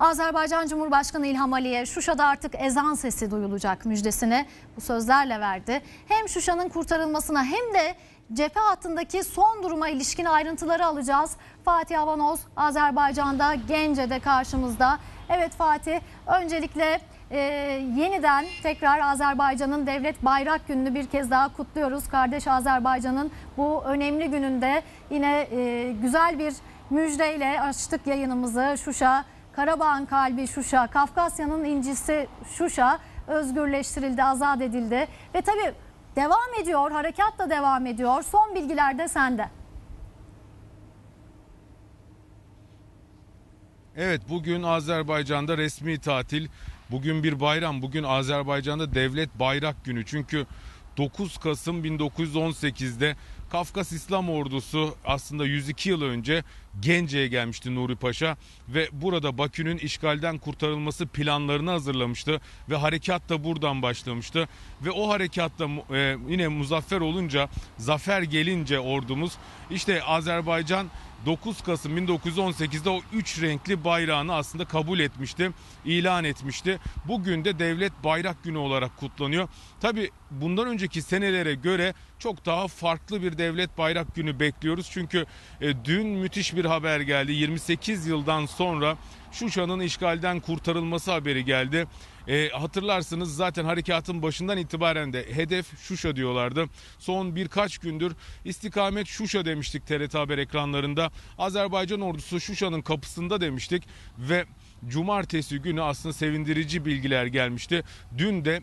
Azerbaycan Cumhurbaşkanı İlham Aliyev Şuşa'da artık ezan sesi duyulacak müjdesini bu sözlerle verdi. Hem Şuşa'nın kurtarılmasına hem de cephe hattındaki son duruma ilişkin ayrıntıları alacağız. Fatih Avanoz Azerbaycan'da Gence'de karşımızda. Evet Fatih öncelikle e, yeniden tekrar Azerbaycan'ın devlet bayrak gününü bir kez daha kutluyoruz. Kardeş Azerbaycan'ın bu önemli gününde yine e, güzel bir müjdeyle açtık yayınımızı. Şuşa, Karabağ'ın kalbi Şuşa, Kafkasya'nın incisi Şuşa özgürleştirildi, azat edildi. Ve tabii devam ediyor, harekat da devam ediyor. Son bilgiler de sende. Evet bugün Azerbaycan'da resmi tatil. Bugün bir bayram. Bugün Azerbaycan'da devlet bayrak günü. Çünkü 9 Kasım 1918'de Kafkas İslam Ordusu aslında 102 yıl önce Gence'ye gelmişti Nuri Paşa ve burada Bakü'nün işgalden kurtarılması planlarını hazırlamıştı ve harekat da buradan başlamıştı ve o harekatta e, yine muzaffer olunca zafer gelince ordumuz işte Azerbaycan 9 Kasım 1918'de o üç renkli bayrağını aslında kabul etmişti, ilan etmişti. Bugün de devlet bayrak günü olarak kutlanıyor. Tabi bundan önceki senelere göre çok daha farklı bir devlet bayrak günü bekliyoruz. Çünkü e, dün müthiş bir haber geldi. 28 yıldan sonra Şuşa'nın işgalden kurtarılması haberi geldi. E, hatırlarsınız zaten harekatın başından itibaren de hedef Şuşa diyorlardı. Son birkaç gündür istikamet Şuşa demiştik TRT Haber ekranlarında. Azerbaycan ordusu Şuşa'nın kapısında demiştik ve cumartesi günü aslında sevindirici bilgiler gelmişti. Dün de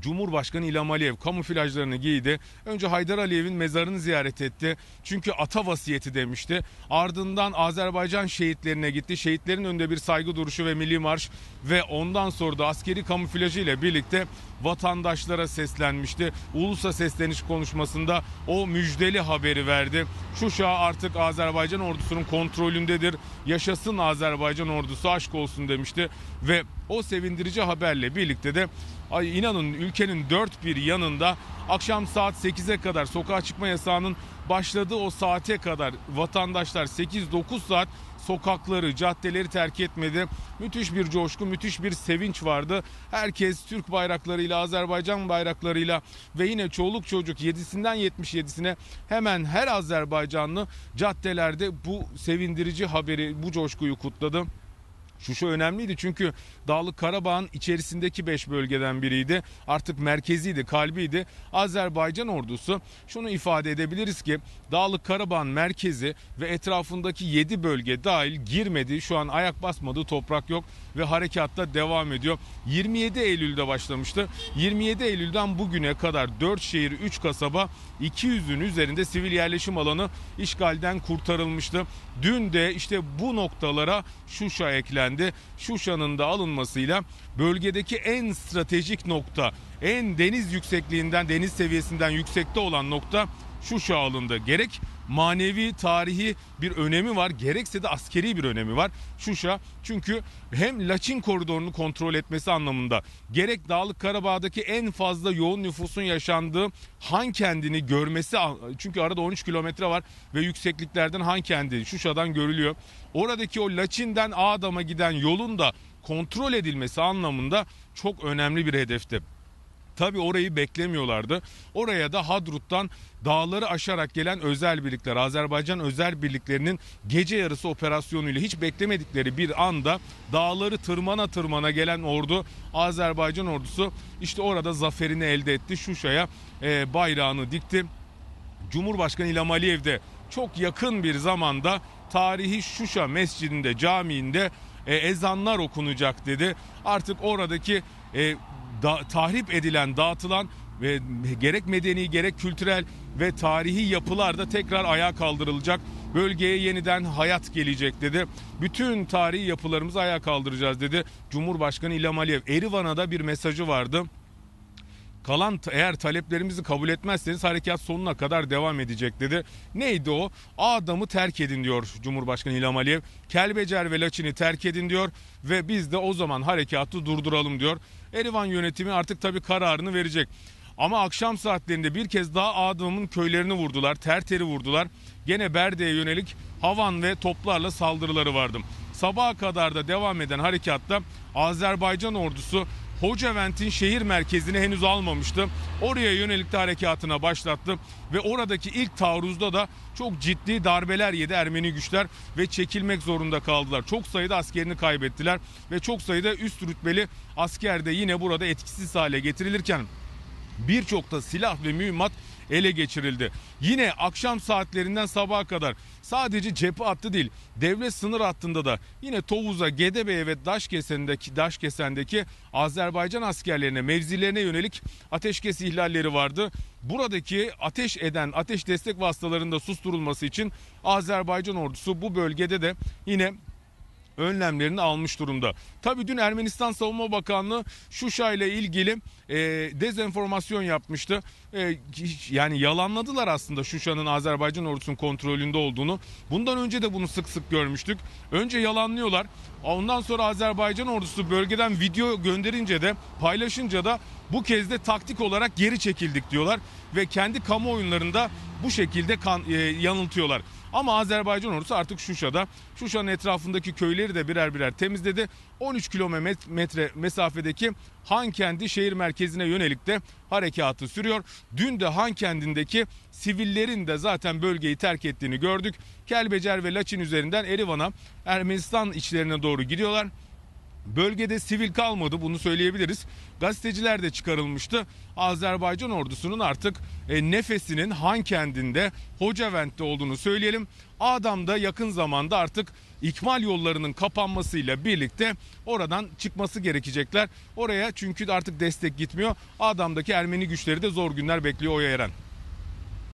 Cumhurbaşkanı İlham Aliyev kamuflajlarını giydi. Önce Haydar Aliyev'in mezarını ziyaret etti. Çünkü ata vasiyeti demişti. Ardından Azerbaycan şehitlerine gitti. Şehitlerin önünde bir saygı duruşu ve milli marş ve ondan sonra da askeri kamuflajı ile birlikte vatandaşlara seslenmişti. Ulusa sesleniş konuşmasında o müjdeli haberi verdi. Şuşa artık Azerbaycan ordusunun kontrolündedir. Yaşasın Azerbaycan ordusu aşk olsun demişti ve o sevindirici haberle birlikte de ay inanın ülkenin dört bir yanında akşam saat 8'e kadar sokağa çıkma yasağının başladığı o saate kadar vatandaşlar 8-9 saat sokakları, caddeleri terk etmedi. Müthiş bir coşku, müthiş bir sevinç vardı. Herkes Türk bayraklarıyla, Azerbaycan bayraklarıyla ve yine çoluk çocuk 7'sinden 77'sine hemen her Azerbaycanlı caddelerde bu sevindirici haberi, bu coşkuyu kutladı. Şuşa önemliydi çünkü Dağlık Karabağ'ın içerisindeki 5 bölgeden biriydi. Artık merkeziydi, kalbiydi. Azerbaycan ordusu şunu ifade edebiliriz ki Dağlık Karabağ'ın merkezi ve etrafındaki 7 bölge dahil girmedi. Şu an ayak basmadığı toprak yok ve harekatta devam ediyor. 27 Eylül'de başlamıştı. 27 Eylül'den bugüne kadar 4 şehir, 3 kasaba, 200'ün üzerinde sivil yerleşim alanı işgalden kurtarılmıştı. Dün de işte bu noktalara Şuşa eklendi. Şuşa'nın da alınmasıyla bölgedeki en stratejik nokta, en deniz yüksekliğinden, deniz seviyesinden yüksekte olan nokta Şuşa alındı. Gerek manevi, tarihi bir önemi var. Gerekse de askeri bir önemi var. Şuşa çünkü hem Laçin koridorunu kontrol etmesi anlamında gerek Dağlık Karabağ'daki en fazla yoğun nüfusun yaşandığı Han kendini görmesi çünkü arada 13 kilometre var ve yüksekliklerden Han kendi Şuşa'dan görülüyor. Oradaki o Laçin'den Ağdam'a giden yolun da kontrol edilmesi anlamında çok önemli bir hedefti. Tabi orayı beklemiyorlardı. Oraya da Hadrut'tan dağları aşarak gelen özel birlikler, Azerbaycan özel birliklerinin gece yarısı operasyonuyla hiç beklemedikleri bir anda dağları tırmana tırmana gelen ordu, Azerbaycan ordusu işte orada zaferini elde etti. Şuşa'ya e, bayrağını dikti. Cumhurbaşkanı İlham Aliyev de çok yakın bir zamanda tarihi Şuşa Mescidinde, camiinde e, ezanlar okunacak dedi. Artık oradaki e, da, tahrip edilen, dağıtılan ve gerek medeni gerek kültürel ve tarihi yapılar da tekrar ayağa kaldırılacak. Bölgeye yeniden hayat gelecek dedi. Bütün tarihi yapılarımızı ayağa kaldıracağız dedi. Cumhurbaşkanı İlham Aliyev Erivan'a da bir mesajı vardı. Kalan eğer taleplerimizi kabul etmezseniz harekat sonuna kadar devam edecek dedi. Neydi o? Adam'ı terk edin diyor Cumhurbaşkanı İlham Aliyev. Kelbecer ve Laçin'i terk edin diyor ve biz de o zaman harekatı durduralım diyor. Erivan yönetimi artık tabii kararını verecek. Ama akşam saatlerinde bir kez daha Adam'ın köylerini vurdular, Terter'i vurdular. Gene Berde'ye yönelik havan ve toplarla saldırıları vardı. sabaha kadar da devam eden harekatta Azerbaycan ordusu Hocavent'in şehir merkezini henüz almamıştı. Oraya yönelik de harekatına başlattı ve oradaki ilk taarruzda da çok ciddi darbeler yedi Ermeni güçler ve çekilmek zorunda kaldılar. Çok sayıda askerini kaybettiler ve çok sayıda üst rütbeli asker de yine burada etkisiz hale getirilirken birçok da silah ve mühimmat ele geçirildi. Yine akşam saatlerinden sabaha kadar sadece cephe hattı değil devlet sınır hattında da yine Tovuz'a, Gedebe'ye ve Daşkesen'deki, Daşkesen'deki Azerbaycan askerlerine mevzilerine yönelik ateşkes ihlalleri vardı. Buradaki ateş eden ateş destek vasıtalarında susturulması için Azerbaycan ordusu bu bölgede de yine önlemlerini almış durumda. Tabii dün Ermenistan Savunma Bakanlığı Şuşa ile ilgili e, dezenformasyon yapmıştı. E, yani yalanladılar aslında Şuşa'nın Azerbaycan ordusunun kontrolünde olduğunu. Bundan önce de bunu sık sık görmüştük. Önce yalanlıyorlar. Ondan sonra Azerbaycan ordusu bölgeden video gönderince de paylaşınca da bu kez de taktik olarak geri çekildik diyorlar ve kendi kamuoyunlarında bu şekilde kan, e, yanıltıyorlar. Ama Azerbaycan ordusu artık Şuşa'da. Şuşa'nın etrafındaki köyleri de birer birer temizledi. 13 kilometre mesafedeki Hankendi şehir merkezine yönelik de harekatı sürüyor. Dün de Hankendindeki sivillerin de zaten bölgeyi terk ettiğini gördük. Kelbecer ve Laçin üzerinden Erivan'a Ermenistan içlerine doğru gidiyorlar. Bölgede sivil kalmadı bunu söyleyebiliriz. Gazeteciler de çıkarılmıştı. Azerbaycan ordusunun artık e, nefesinin Han kendinde Hocavent'te olduğunu söyleyelim. Adam'da yakın zamanda artık ikmal yollarının kapanmasıyla birlikte oradan çıkması gerekecekler. Oraya çünkü artık destek gitmiyor. Adam'daki Ermeni güçleri de zor günler bekliyor Oya Eren.